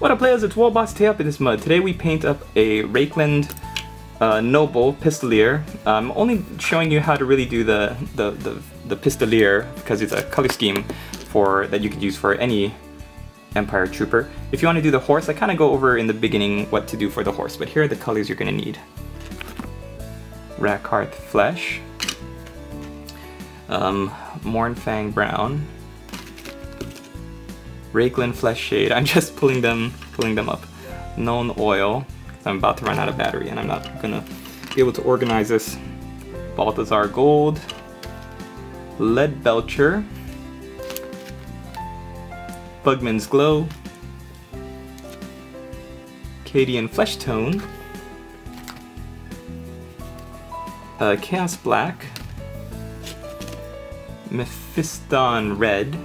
What up players, it's Warboss Up in this mud. Today we paint up a Reikland uh, Noble Pistolier. I'm only showing you how to really do the, the, the, the Pistolier because it's a color scheme for that you could use for any Empire Trooper. If you want to do the horse, I kind of go over in the beginning what to do for the horse, but here are the colors you're going to need. Rakarth Flesh, um, Mournfang Brown, Reikland Flesh Shade. I'm just pulling them, pulling them up. Nuln Oil. I'm about to run out of battery and I'm not gonna be able to organize this. Balthasar Gold. Lead Belcher. Bugman's Glow. Cadian Flesh Tone. Uh, Chaos Black. Mephiston Red.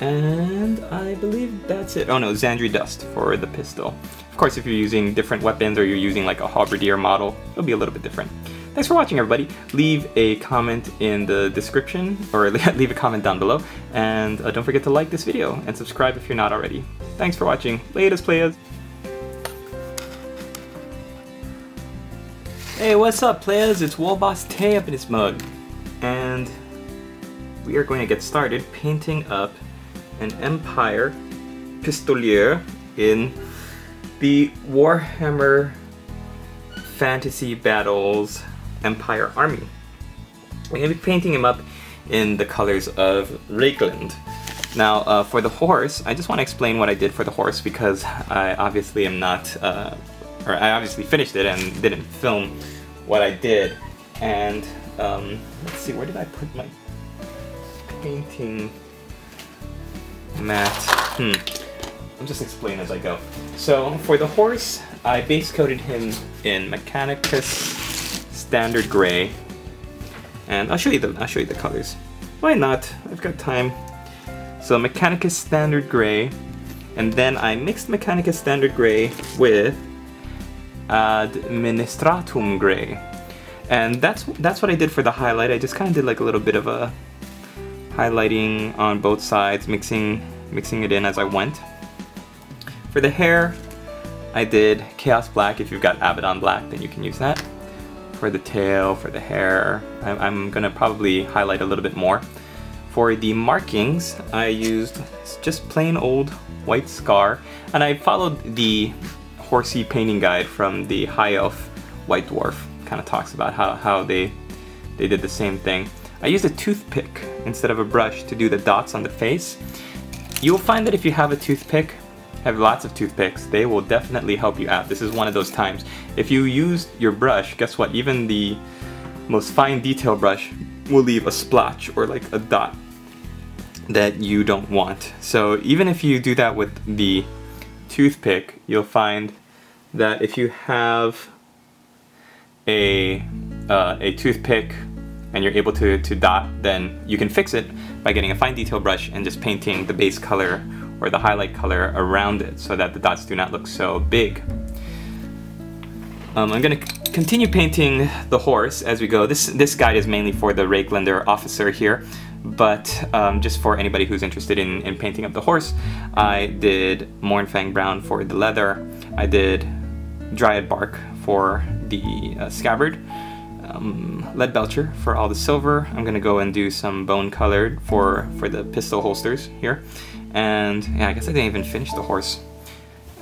And I believe that's it. Oh no, Zandri Dust for the pistol. Of course, if you're using different weapons or you're using like a halberdier model, it'll be a little bit different. Thanks for watching, everybody. Leave a comment in the description, or leave a comment down below, and uh, don't forget to like this video and subscribe if you're not already. Thanks for watching. Latest players. Hey, what's up, players? It's Warboss Tae up in this mug, and we are going to get started painting up an Empire Pistolier in the Warhammer Fantasy Battles Empire Army. I'm going to be painting him up in the colors of Reikland. Now, uh, for the horse, I just want to explain what I did for the horse because I obviously am not, uh, or I obviously finished it and didn't film what I did. And um, let's see, where did I put my painting mat? Hmm. I'll just explain as I go. So for the horse, I base coated him in Mechanicus Standard Gray, and I'll show you the I'll show you the colors. Why not? I've got time. So Mechanicus Standard Gray, and then I mixed Mechanicus Standard Gray with Administratum Gray, and that's that's what I did for the highlight. I just kind of did like a little bit of a highlighting on both sides, mixing mixing it in as I went. For the hair, I did Chaos Black. If you've got Abaddon Black, then you can use that. For the tail, for the hair, I'm gonna probably highlight a little bit more. For the markings, I used just plain old white scar, and I followed the horsey painting guide from the High Elf White Dwarf. Kind of talks about how, how they, they did the same thing. I used a toothpick instead of a brush to do the dots on the face. You'll find that if you have a toothpick, have lots of toothpicks, they will definitely help you out. This is one of those times. If you use your brush, guess what? Even the most fine detail brush will leave a splotch or like a dot that you don't want. So even if you do that with the toothpick, you'll find that if you have a, uh, a toothpick and you're able to, to dot, then you can fix it by getting a fine detail brush and just painting the base color or the highlight color around it so that the dots do not look so big. Um, I'm going to continue painting the horse as we go. This, this guide is mainly for the Reiklander officer here, but um, just for anybody who's interested in, in painting up the horse, I did Mournfang Brown for the leather, I did Dryad Bark for the uh, scabbard, um, Leadbelcher for all the silver. I'm gonna go and do some bone colored for, for the pistol holsters here. And yeah, I guess I didn't even finish the horse.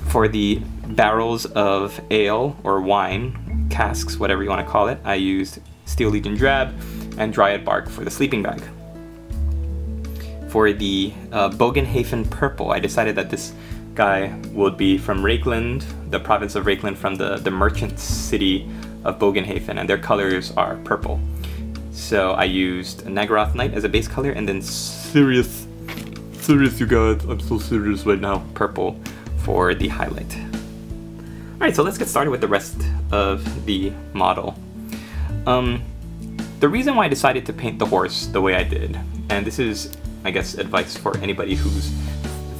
For the barrels of ale or wine, casks, whatever you want to call it, I used Steel Legion Drab and Dryad Bark for the sleeping bag. For the uh, Bogenhafen Purple, I decided that this guy would be from Reikland, the province of Reikland, from the, the merchant city of Bogenhafen, and their colors are purple. So I used Naggaroth Night as a base color, and then Xereus serious, you guys. I'm so serious right now. Purple for the highlight. Alright, so let's get started with the rest of the model. Um, the reason why I decided to paint the horse the way I did, and this is, I guess, advice for anybody who's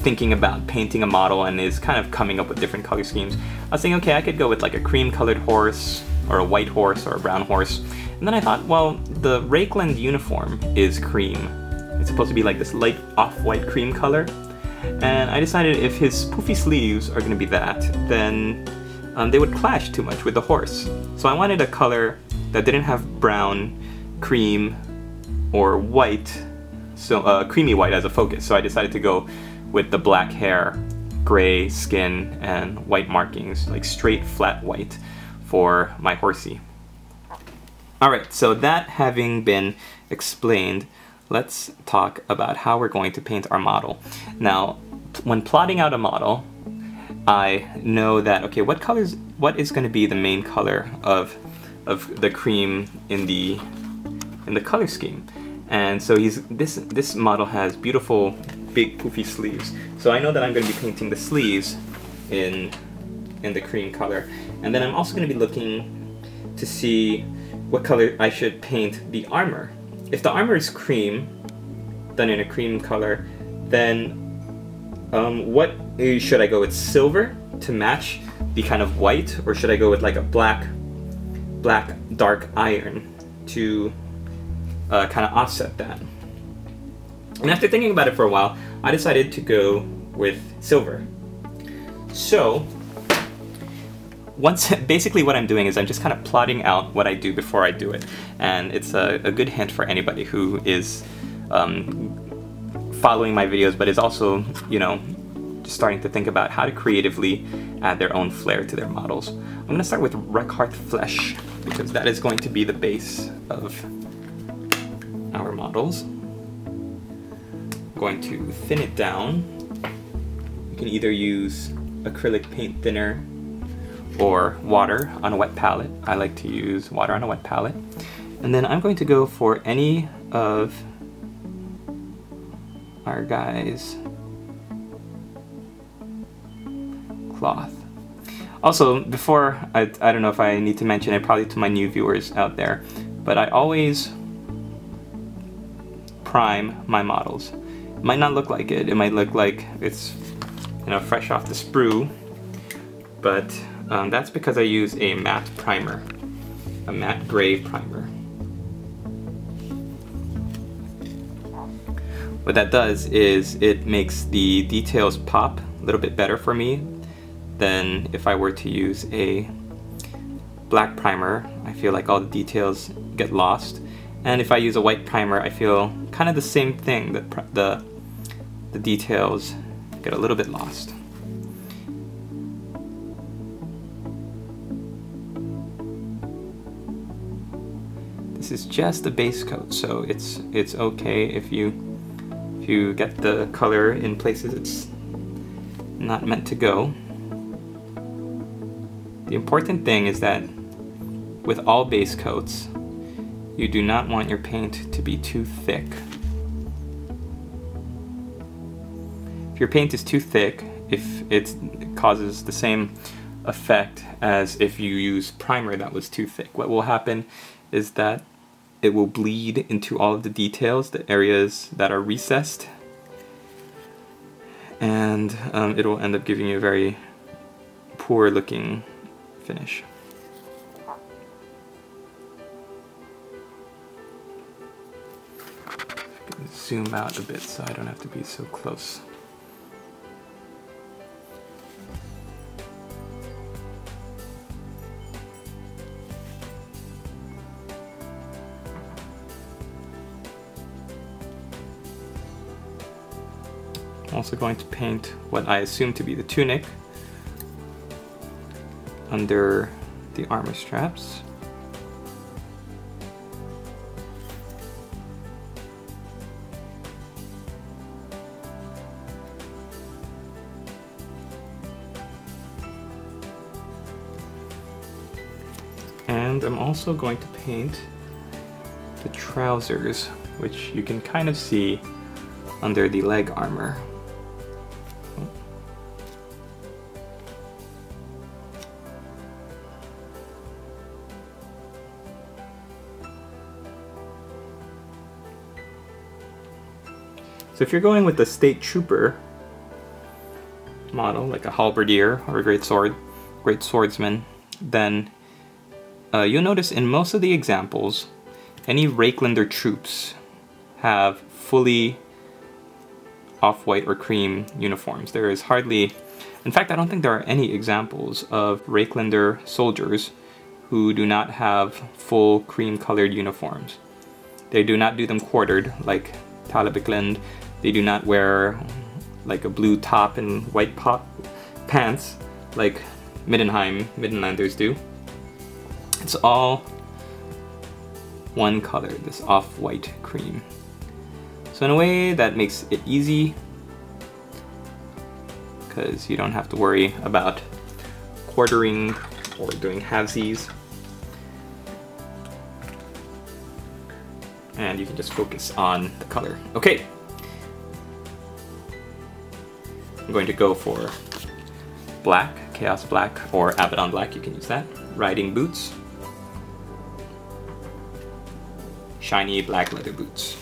thinking about painting a model and is kind of coming up with different color schemes. I was thinking, okay, I could go with like a cream colored horse, or a white horse, or a brown horse. And then I thought, well, the Reikland uniform is cream. It's supposed to be like this light off-white cream color. And I decided if his poofy sleeves are gonna be that, then um, they would clash too much with the horse. So I wanted a color that didn't have brown, cream, or white, so uh, creamy white as a focus. So I decided to go with the black hair, gray skin, and white markings, like straight flat white for my horsey. Alright, so that having been explained, let's talk about how we're going to paint our model. Now, when plotting out a model, I know that, okay, what colors, what is going to be the main color of, of the cream in the, in the color scheme? And so he's, this, this model has beautiful big poofy sleeves. So I know that I'm going to be painting the sleeves in, in the cream color. And then I'm also going to be looking to see what color I should paint the armor. If the armor is cream, done in a cream color, then um, what should I go with silver to match the kind of white, or should I go with like a black, black dark iron to uh, kind of offset that? And after thinking about it for a while, I decided to go with silver. So once basically what I'm doing is I'm just kind of plotting out what I do before I do it, and it's a, a good hint for anybody who is um, following my videos, but is also you know starting to think about how to creatively add their own flair to their models. I'm gonna start with Rakarth Flesh because that is going to be the base of our models. I'm going to thin it down. You can either use acrylic paint thinner or water on a wet palette. I like to use water on a wet palette. And then I'm going to go for any of our guys' cloth. Also, before, I, I don't know if I need to mention it, probably to my new viewers out there, but I always prime my models. It might not look like it, it might look like it's you know fresh off the sprue, but um, that's because I use a matte primer, a matte gray primer. What that does is it makes the details pop a little bit better for me than if I were to use a black primer. I feel like all the details get lost. And if I use a white primer, I feel kind of the same thing, that the, the details get a little bit lost. Is just a base coat, so it's it's okay if you if you get the color in places it's not meant to go. The important thing is that with all base coats, you do not want your paint to be too thick. If your paint is too thick, if it causes the same effect as if you use primer that was too thick, what will happen is that it will bleed into all of the details, the areas that are recessed, and um, it will end up giving you a very poor looking finish. Zoom out a bit so I don't have to be so close. Also going to paint what I assume to be the tunic under the armor straps. And I'm also going to paint the trousers, which you can kind of see under the leg armor. So if you're going with the State Trooper model, like a halberdier or a great sword, great swordsman, then uh, you'll notice in most of the examples, any Reikländer troops have fully off-white or cream uniforms. There is hardly, in fact, I don't think there are any examples of Reikländer soldiers who do not have full cream colored uniforms. They do not do them quartered like Talabecland. They do not wear like a blue top and white pop pants like Middenheim Middenlanders do. It's all one color, this off-white cream. So in a way that makes it easy because you don't have to worry about quartering or doing halvesies. And you can just focus on the color. Okay. I'm going to go for black, Chaos Black, or Abaddon Black, you can use that. Riding boots. Shiny black leather boots.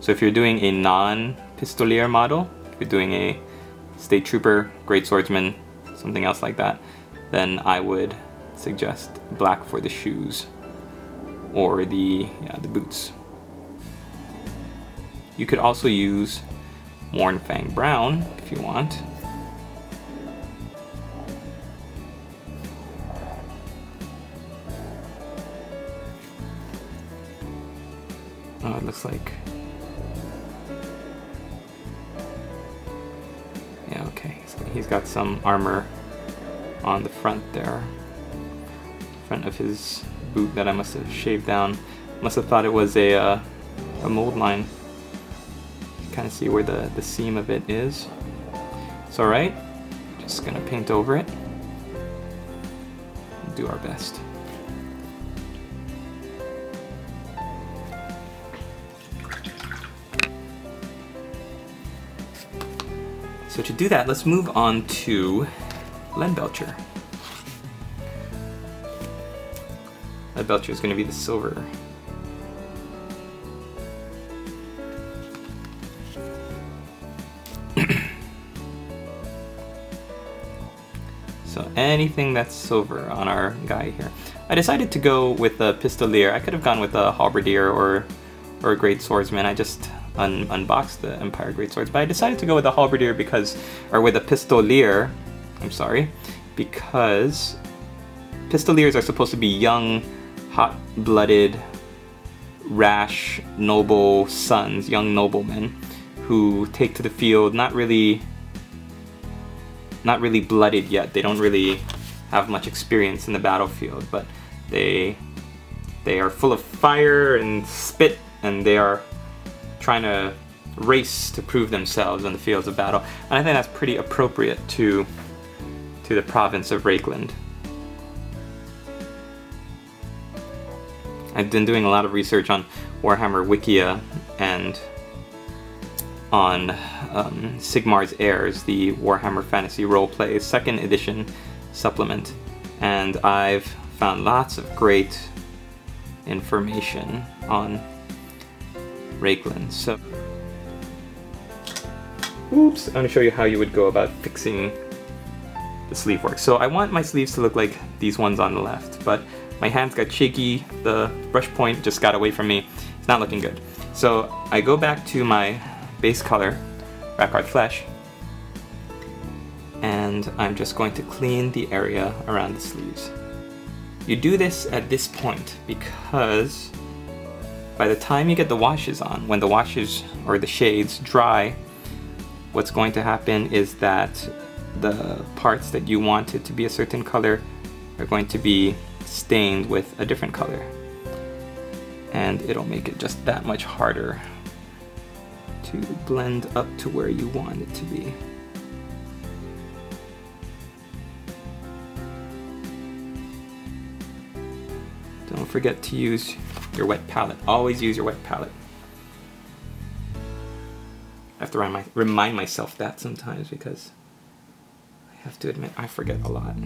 So if you're doing a non-pistolier model, if you're doing a state trooper, great swordsman, something else like that, then I would suggest black for the shoes or the, yeah, the boots. You could also use Mournfang Brown if you want. Oh, it looks like Yeah, okay, so he's got some armor on the front there. Front of his boot that I must have shaved down. Must have thought it was a, uh, a mold line. Kind of see where the, the seam of it is. It's alright. Just gonna paint over it. Do our best. So to do that, let's move on to Leadbelcher. Len Belcher is to be the silver. Anything that's silver on our guy here. I decided to go with a pistolier. I could have gone with a halberdier or or a great swordsman. I just un unboxed the Empire Great Swords, but I decided to go with the halberdier because, or with a pistolier, I'm sorry, because pistoliers are supposed to be young, hot-blooded, rash, noble sons, young noblemen, who take to the field not really, not really blooded yet. They don't really have much experience in the battlefield, but they they are full of fire and spit, and they are trying to race to prove themselves on the fields of battle. And I think that's pretty appropriate to, to the province of Reikland. I've been doing a lot of research on Warhammer Wikia and on um, Sigmar's Heirs, the Warhammer Fantasy Roleplay second edition supplement, and I've found lots of great information on Reikland. So, oops, I'm gonna show you how you would go about fixing the sleeve work. So I want my sleeves to look like these ones on the left, but my hands got shaky, the brush point just got away from me. It's not looking good. So I go back to my base color, Rakarth Flesh, and I'm just going to clean the area around the sleeves. You do this at this point because by the time you get the washes on, when the washes or the shades dry, what's going to happen is that the parts that you wanted to be a certain color are going to be stained with a different color. And it'll make it just that much harder to blend up to where you want it to be. Don't forget to use your wet palette. Always use your wet palette. I have to remind, remind myself that sometimes because I have to admit I forget a lot.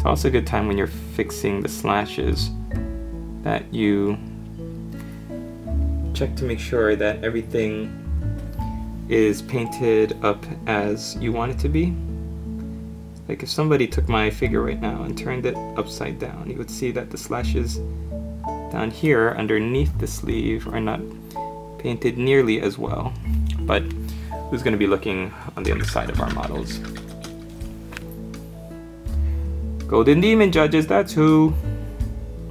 It's also a good time when you're fixing the slashes that you check to make sure that everything is painted up as you want it to be. Like if somebody took my figure right now and turned it upside down, you would see that the slashes down here underneath the sleeve are not painted nearly as well. But who's going to be looking on the other side of our models? Golden Demon judges, that's who.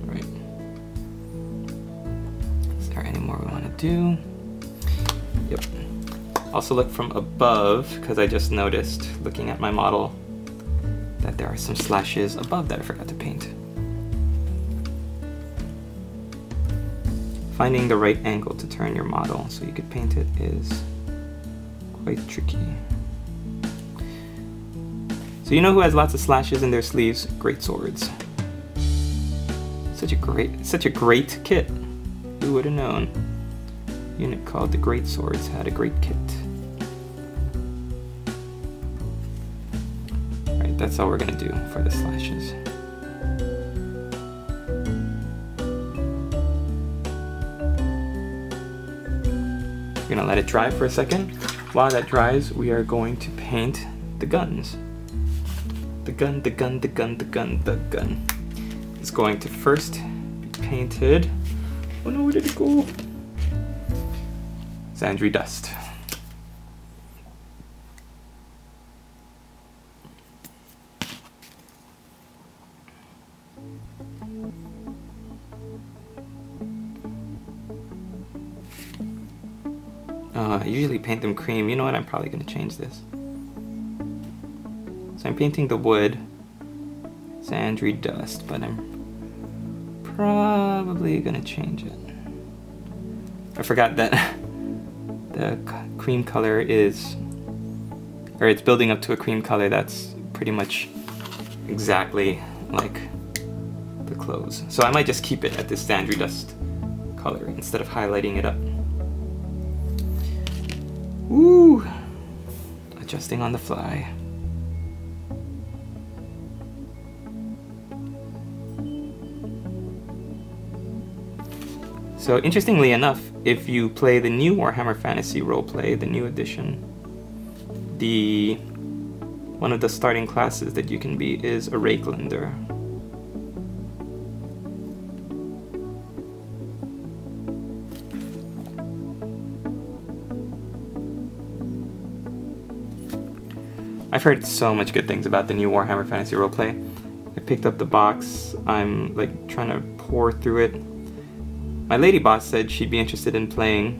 Right. Is there any more we want to do? Yep. Also look from above, because I just noticed, looking at my model, that there are some slashes above that I forgot to paint. Finding the right angle to turn your model so you could paint it is quite tricky. So you know who has lots of slashes in their sleeves? Great swords. Such a great, such a great kit. Who would have known? Unit called the Great Swords had a great kit. Alright, that's all we're gonna do for the slashes. We're gonna let it dry for a second. While that dries, we are going to paint the guns. Gun, the gun, the gun, the gun, the gun. It's going to first be painted. Oh no, where did it go? Zandri Dust. Uh, I usually paint them cream. You know what? I'm probably going to change this. I'm painting the wood. Zandri dust, but I'm probably to change it. I forgot that the cream color is, or it's building up to a cream color that's pretty much exactly like the clothes. So I might just keep it at this Zandri dust color instead of highlighting it up. Woo! Adjusting on the fly. So interestingly enough, if you play the new Warhammer Fantasy roleplay, the new edition, the one of the starting classes that you can be is a Reiklander. I've heard so much good things about the new Warhammer Fantasy Roleplay. I picked up the box, I'm like trying to pour through it. My lady boss said she'd be interested in playing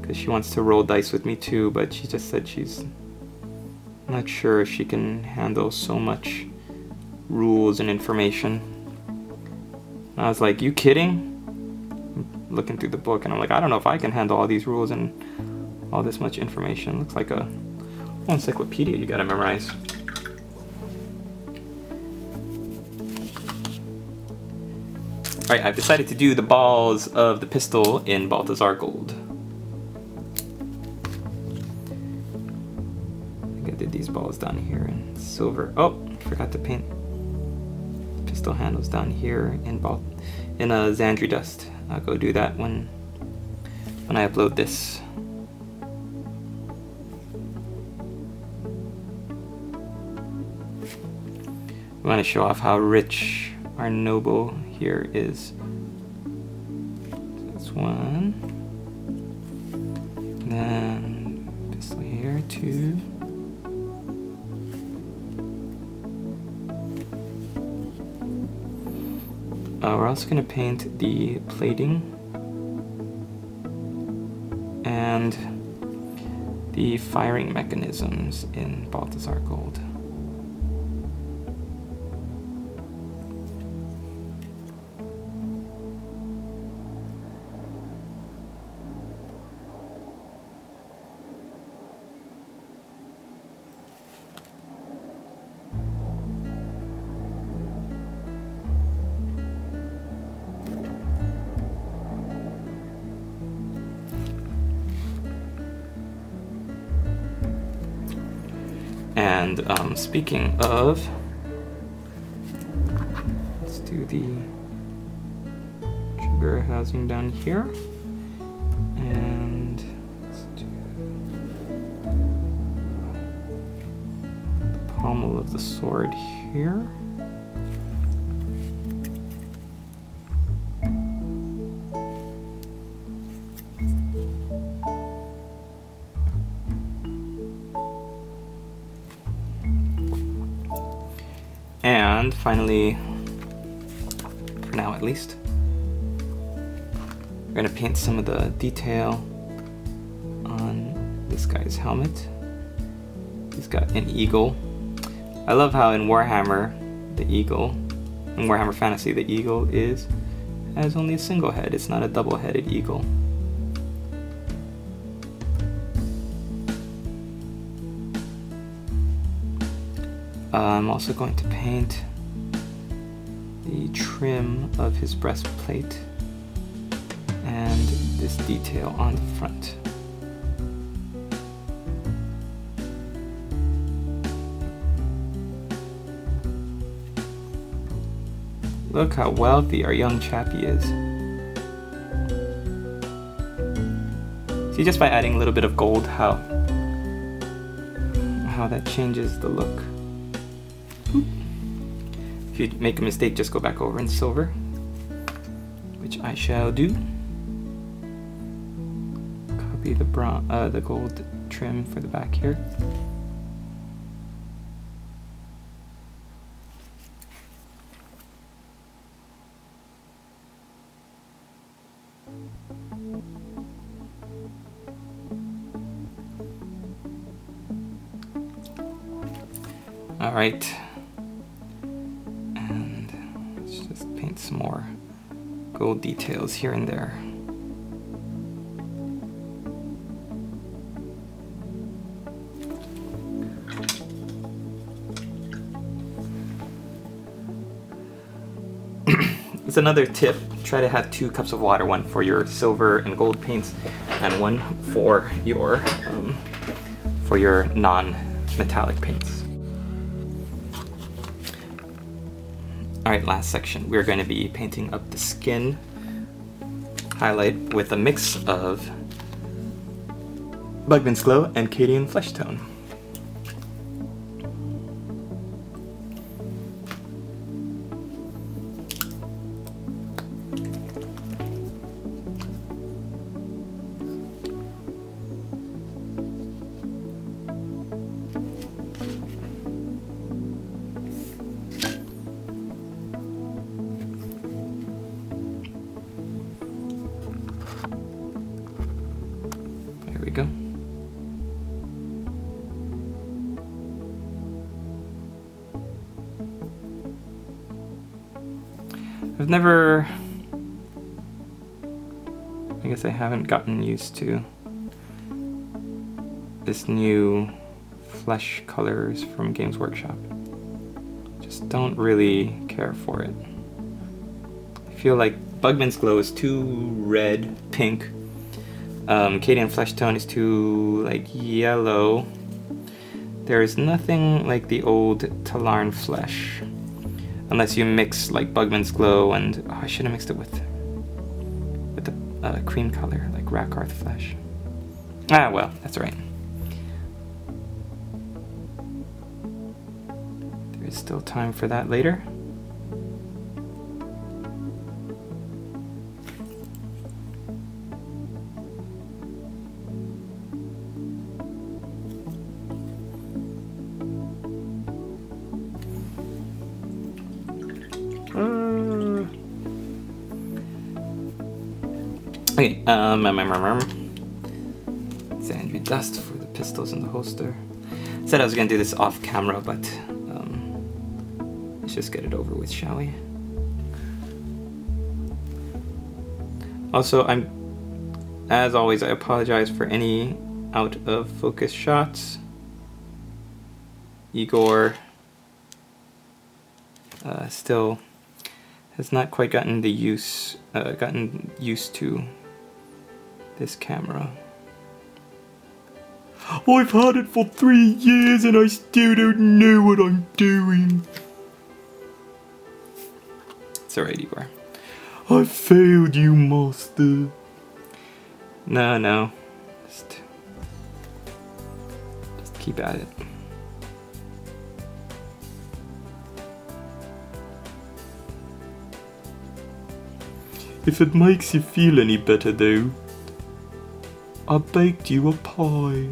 because she wants to roll dice with me too, but she just said she's not sure if she can handle so much rules and information. And I was like, you kidding? Looking through the book and I'm like, I don't know if I can handle all these rules and all this much information. Looks like a encyclopedia you gotta memorize. Alright, I've decided to do the balls of the pistol in Balthasar Gold. I I did these balls down here in silver. Oh, forgot to paint pistol handles down here in Bal in uh, a Zandri dust. I'll go do that when when I upload this. We want to show off how rich our noble here is. this one. Then this layer two. Uh, we're also going to paint the plating and the firing mechanisms in Balthasar Gold. Speaking of, let's do the sugar housing down here. And let's do the pommel of the sword here. And finally, for now at least, we're gonna paint some of the detail on this guy's helmet. He's got an eagle. I love how in Warhammer, the eagle, in Warhammer Fantasy, the eagle is has only a single head. It's not a double-headed eagle. Uh, I'm also going to paint trim of his breastplate and this detail on the front. Look how wealthy our young chappie is. See just by adding a little bit of gold how how that changes the look. If you make a mistake, just go back over in silver, which I shall do. Copy the brown, uh, the gold trim for the back here. All right. Gold details here and there. It's another tip, try to have two cups of water, one for your silver and gold paints and one for your um, for your non-metallic paints. Alright, last section. We're going to be painting up the skin highlight with a mix of Bugman's Glow and Cadian Flesh Tone. Used to this new flesh colors from Games Workshop. Just don't really care for it. I feel like Bugman's Glow is too red, pink. Um, Cadian Flesh Tone is too like yellow. There is nothing like the old Tallarn Flesh. Unless you mix like Bugman's Glow and oh, I should have mixed it with with the uh, cream color like Rakarth Flesh. Ah well, that's right. There is still time for that later. Um, um, um, um, um. Zandri dust for the pistols in the holster. Said I was gonna do this off camera, but um, let's just get it over with, shall we? Also, I'm, as always, I apologize for any out of focus shots. Igor uh, still has not quite gotten the use, uh, gotten used to this camera. I've had it for three years and I still don't know what I'm doing. It's alright, Igor. I failed you, master. No, no. Just, just keep at it. If it makes you feel any better though, I baked you a pie.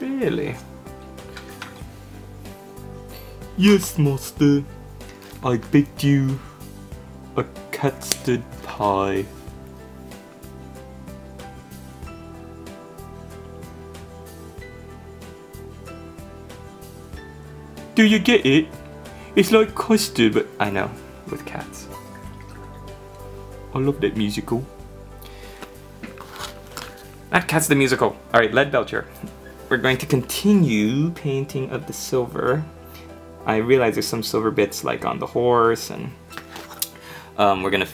Really? Yes, master. I baked you a custard pie. Do you get it? It's like custard, but I know, with cats. I love that musical. Not Cats the Musical. Alright, Lead Belcher. We're going to continue painting of the silver. I realize there's some silver bits like on the horse and um, we're gonna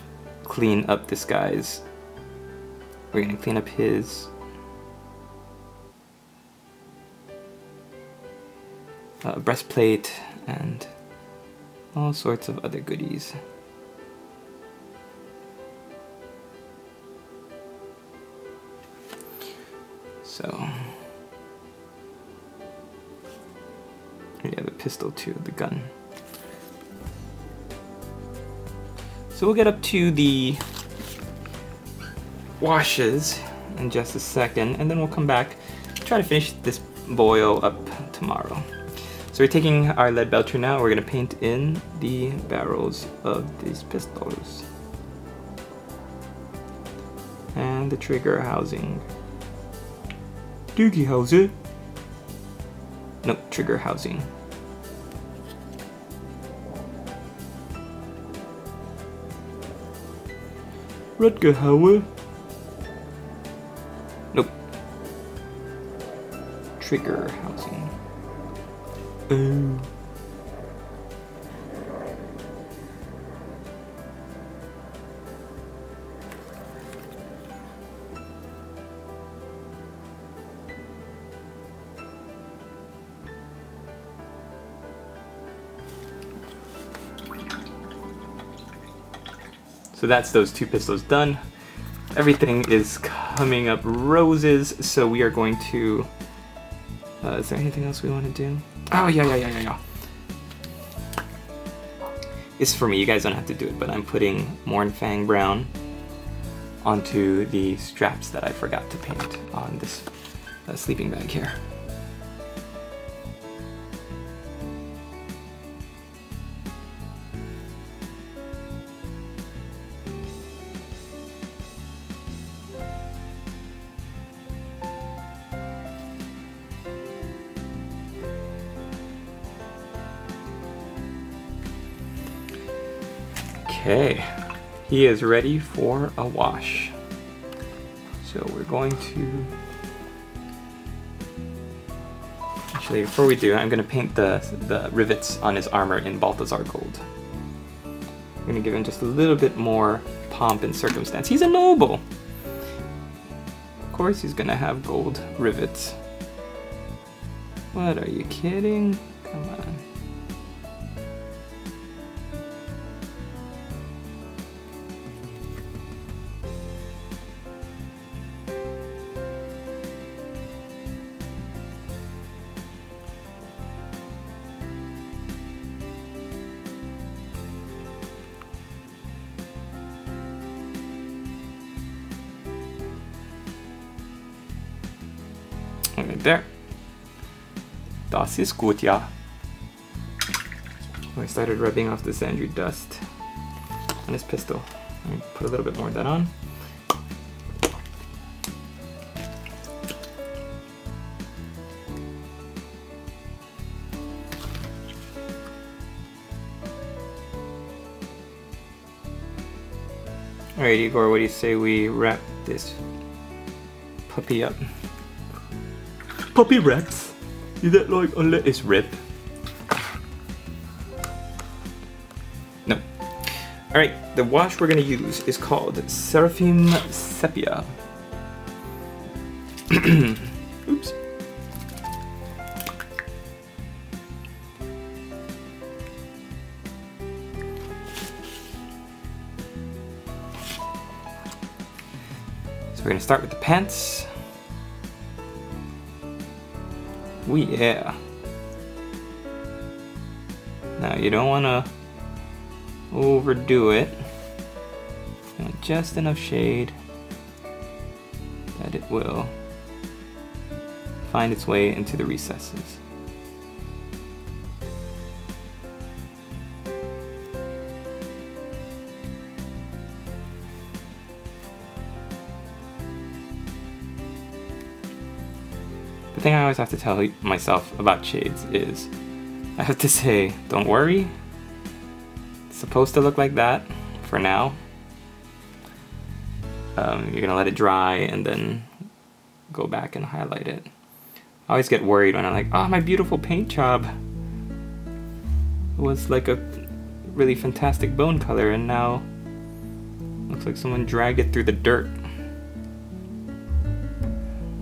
clean up this guy's we're gonna clean up his uh, breastplate and all sorts of other goodies. So Yeah, the pistol too, the gun. So we'll get up to the washes in just a second, and then we'll come back, try to finish this boil up tomorrow. So we're taking our Leadbelcher now, we're gonna paint in the barrels of these pistols. And the trigger housing. Doogie housing. Nope, trigger housing. Rutger Hauer. Nope. Trigger housing. Oh. So that's those two pistols done. Everything is coming up roses, so we are going to... Uh, is there anything else we want to do? Oh, yeah, yeah, yeah, yeah, yeah. This is for me, you guys don't have to do it, but I'm putting Mournfang Brown onto the straps that I forgot to paint on this uh, sleeping bag here. He is ready for a wash. So we're going to... Actually, before we do, I'm going to paint the, the rivets on his armor in Balthasar Gold. I'm going to give him just a little bit more pomp and circumstance. He's a noble! Of course he's going to have gold rivets. What, are you kidding? Come on. Das ist gut, ja. I started rubbing off the Zandri dust on his pistol. put a little bit more of that on. Alright Igor, what do you say we wrap this puppy up? Puppy wraps? You look like a lettuce rib. No. Alright, the wash we're gonna use is called Seraphim Sepia. Oops. So we're gonna start with the pants. Oh yeah. Now you don't wanna overdo it. Want just enough shade that it will find its way into the recesses. Thing I always have to tell myself about shades is I have to say, don't worry, it's supposed to look like that for now. Um, you're gonna let it dry and then go back and highlight it. I always get worried when I'm like, oh, my beautiful paint job was like a really fantastic bone color and now looks like someone dragged it through the dirt.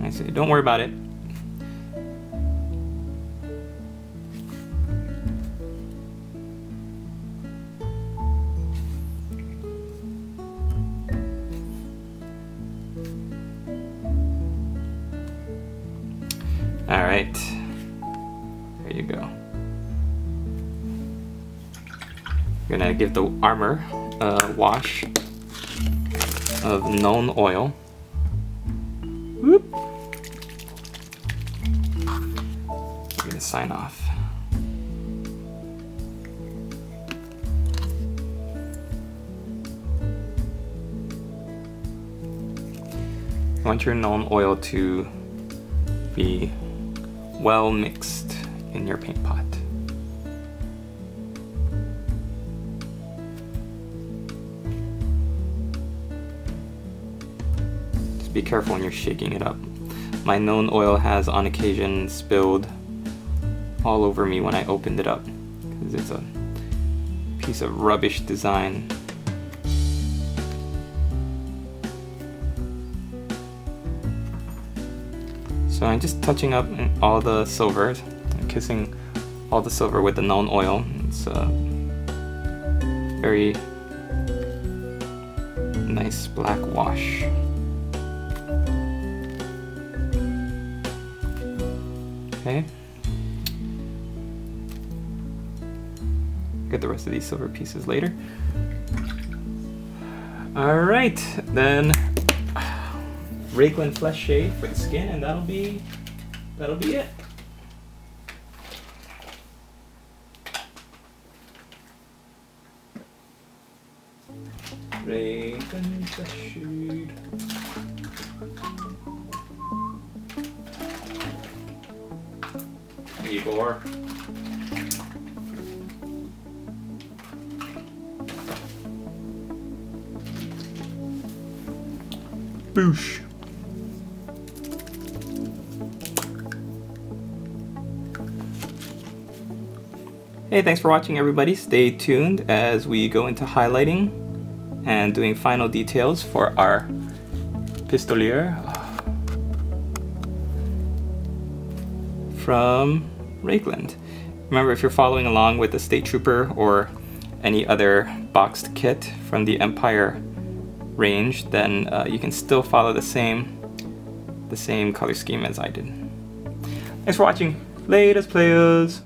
I say, don't worry about it. Armor a wash of Nuln Oil. Whoop. I'm gonna sign off. Want your Nuln Oil to be well mixed in your paint pot. Be careful when you're shaking it up. My Nuln Oil has on occasion spilled all over me when I opened it up because it's a piece of rubbish design So I'm just touching up all the silver, kissing all the silver with the Nuln Oil. It's a very nice black wash. Okay. Get the rest of these silver pieces later. Alright, then Reikland Flesh Shade for the skin, and that'll be that'll be it. Reikland Flesh Shade. Boosh. Hey, thanks for watching everybody. Stay tuned as we go into highlighting and doing final details for our pistolier from Reikland. Remember, if you're following along with the State Trooper or any other boxed kit from the Empire range, then uh, you can still follow the same the same color scheme as I did. Thanks for watching. Latest players!